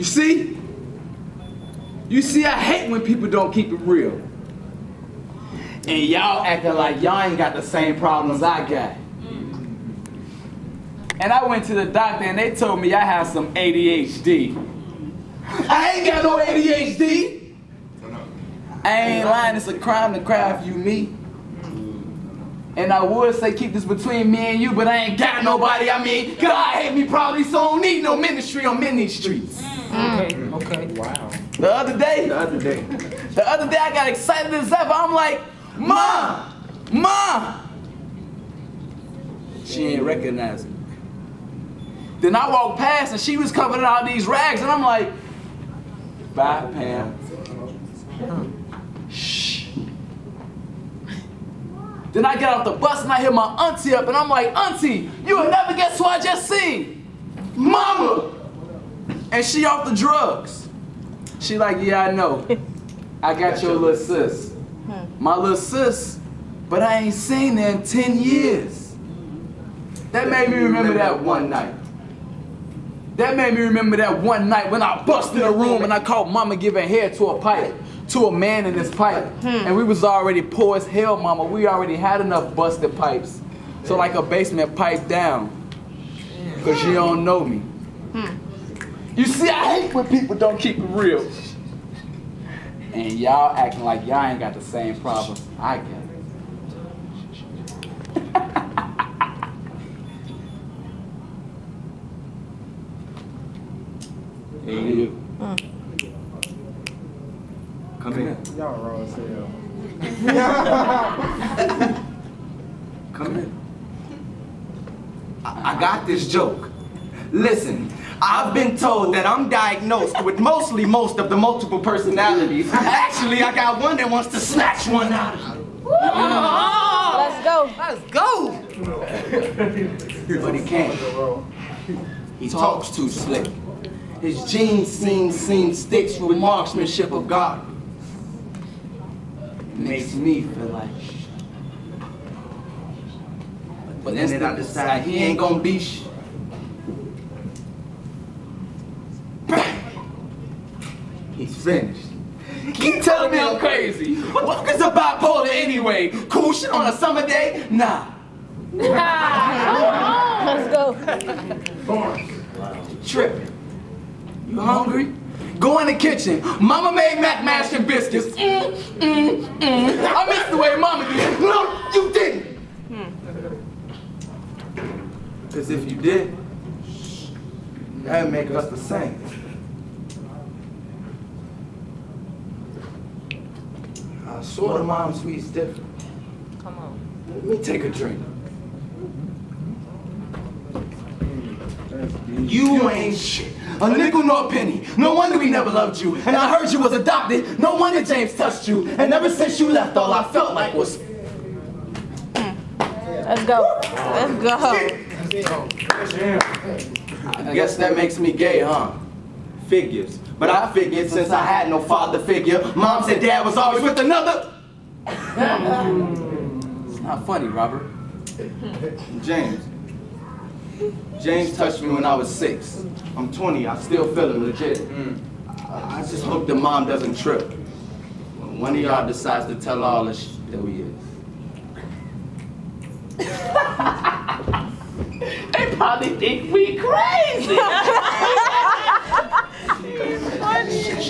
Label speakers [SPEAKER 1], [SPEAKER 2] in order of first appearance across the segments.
[SPEAKER 1] You see? You see, I hate when people don't keep it real. And y'all acting like y'all ain't got the same problems I got. And I went to the doctor and they told me I have some ADHD. I ain't got no ADHD. I ain't lying, it's a crime to cry if you me. And I would say keep this between me and you, but I ain't got nobody. I mean, God hate me probably, so I don't need no ministry on many streets. Mm.
[SPEAKER 2] Okay, okay. Wow.
[SPEAKER 1] The other day,
[SPEAKER 3] The other day.
[SPEAKER 1] the other day I got excited as ever. I'm like, Mom! Mom! She ain't recognize me. Then I walked past and she was covered in all these rags, and I'm like, Bye, Pam. Shh. Then I get off the bus and I hear my auntie up, and I'm like, Auntie, you will never guess who I just seen? Mama! And she off the drugs. She like, yeah, I know. I got your little sis. Hmm. My little sis, but I ain't seen her in 10 years. That made me remember that one night. That made me remember that one night when I busted a room and I caught mama giving head to a pipe, to a man in his pipe. Hmm. And we was already poor as hell, mama. We already had enough busted pipes. So like a basement pipe down. Cause you don't know me. Hmm. You see, I hate when people don't keep it real. And y'all acting like y'all ain't got the same problem I got. hey, you. Hmm. Come here.
[SPEAKER 3] Y'all wrong as hell.
[SPEAKER 1] Come here. I, I got this joke. Listen, I've been told that I'm diagnosed with mostly most of the multiple personalities. Actually, I got one that wants to snatch one out of me.
[SPEAKER 4] Let's go.
[SPEAKER 2] Let's go.
[SPEAKER 1] But he can't. He talks too slick. His genes seem seem sticks with marksmanship of God. Makes me feel like. But then I decide he ain't gonna be shit. He's finished. Keep telling me I'm crazy. What is a bipolar anyway? Cool shit on a summer day? Nah.
[SPEAKER 4] Let's go.
[SPEAKER 1] tripping. You hungry? Go in the kitchen. Mama made mac mash and biscuits. Mm, mm, mm. I missed the way Mama did. No, you didn't. Because if you did, that'd make us the same. I swear to mom sweet's different.
[SPEAKER 2] Come on.
[SPEAKER 1] Let me take a drink. You ain't shit. A nickel nor a penny. No wonder we never loved you. And I heard you was adopted. No wonder James touched you. And ever since you left, all I felt like was. Mm.
[SPEAKER 4] Let's go. Let's go.
[SPEAKER 1] I guess that makes me gay, huh? Figures. But I figured since I had no father figure, mom said dad was always with another. it's not funny, Robert. James. James touched me when I was six. I'm 20, I still feel him legit. I I just hope the mom doesn't trip. When one of y'all decides to tell all the shit that we is. they probably think we crazy.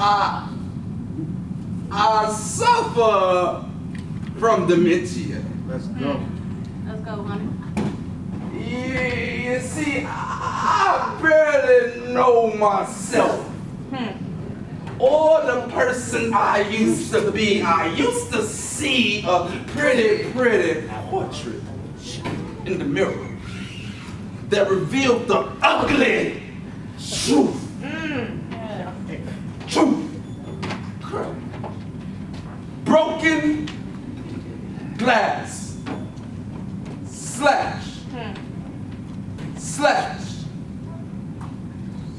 [SPEAKER 5] I, I suffer from dementia.
[SPEAKER 3] Let's go. Mm.
[SPEAKER 4] Let's go, honey.
[SPEAKER 5] Yeah, you see, I barely know myself. Hmm. Or the person I used to be. I used to see a pretty, pretty portrait in the mirror. that revealed the ugly truth. Truth. Broken glass. Slash. Hmm. Slash.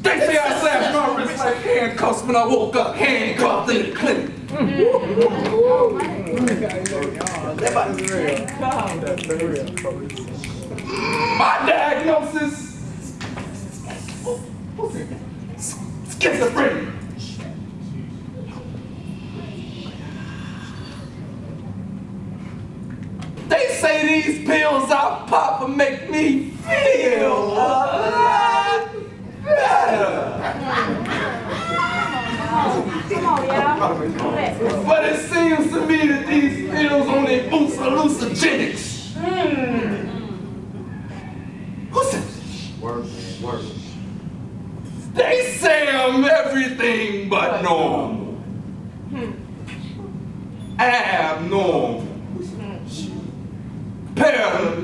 [SPEAKER 5] They say I slashed my wrist like handcuffs when I woke up handcuffed in the clinic. My diagnosis schizophrenia. They say these pills I pop will make me feel a lot better. But it seems to me that these pills only boost hallucinogenics. Hmm. Who said
[SPEAKER 3] Work, work.
[SPEAKER 5] They say I'm everything but normal. Hmm. Abnormal.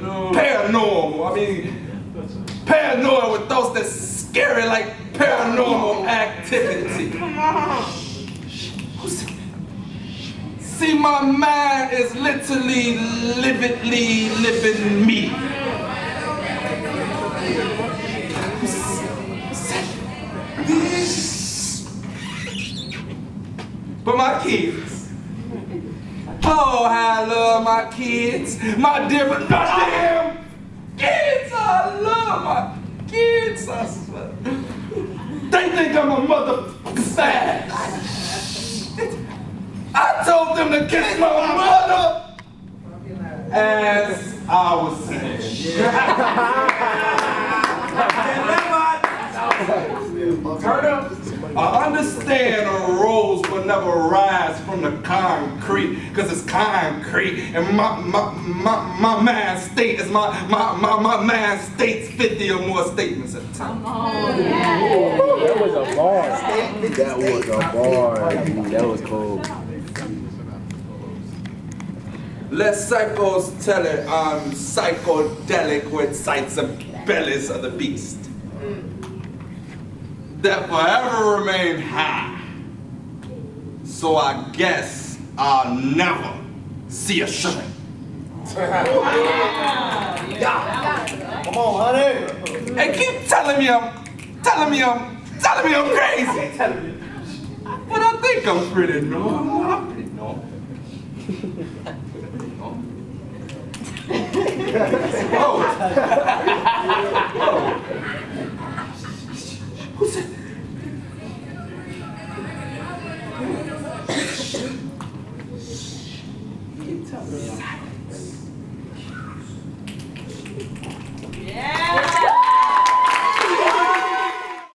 [SPEAKER 5] Par- paranormal. I mean, paranoid with those that scary like paranormal activity. Who said that? See, my mind is literally lividly living me. But my kids. Oh, how I love my kids. My dear, but goddamn kids. I love my kids. I swear. They think I'm a motherfucking fag. I told them to kiss my mother as I was Turn up. I understand a rose will never rise from the concrete because it's concrete and my, my, my, my mind state is my, my, my, my mind states 50 or more statements at a time.
[SPEAKER 3] That was a bar. That was a bar. That was cold.
[SPEAKER 5] Let psychos tell it I'm psychedelic with sights and bellies of the beast. Mm. That forever remain high. So I guess I'll never see a shrink.
[SPEAKER 3] Come on, honey.
[SPEAKER 5] And keep telling me I'm telling me I'm telling me I'm crazy. But I think I'm pretty normal. I'm pretty normal. Pretty normal. 伏せ